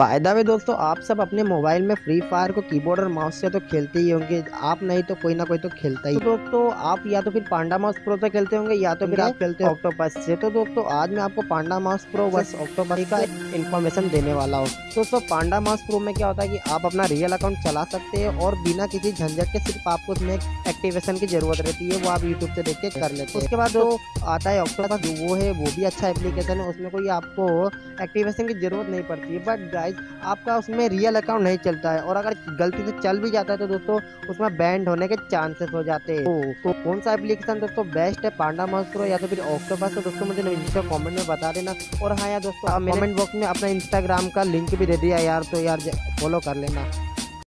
By the way दोस्तों आप सब अपने मोबाइल में फ्री फायर को कीबोर्ड और माउस से तो खेलते ही होंगे। आप नहीं तो कोई ना कोई तो खेलता ही। तो दोस्तों आप या तो फिर पांडा माउस प्रो से खेलते होंगे या तो फिर आप खेलते हो ऑक्टोपस से। तो दोस्तों आज मैं आपको पांडा माउस प्रो बस ऑक्टोपस का इन्फॉर्मेशन देने वाला हूँ। दोस्तों पांडा माउस प्रो में क्या होता है कि आप अपना रियल अकाउंट चला सकते हैं और बिना किसी झंझट के सिर्फ़ आपको उसमें एक्टिवेशन की ज़रूरत रहती है वो आप यूट्यूब से देख के कर लेते हैं। उसके बाद जो आता है ऑक्टोपस वो है वो भी अच्छा एप्लीकेशन है। उसमें कोई आपको एक्टिवेशन की ज़रूरत नहीं पड़ती है। बट गाइज़ आपका उसमें रियल अकाउंट नहीं चलता है। और अगर गलती से चल भी जाता है तो दोस्तों उसमें बैंड होने के चांसेस हो जाते हैं। तो, तो कौन सा एप्लीकेशन दोस्तों बेस्ट है? पांडा माउस प्रो या तो फिर ऑक्टोपस तो दोस्तों मुझे नीचे कमेंट में बता देना। और हाँ यार दोस्तों कमेंट बॉक्स में अपना इंस्टाग्राम का लिंक भी दे दिया यार तो यार फॉलो कर लेना।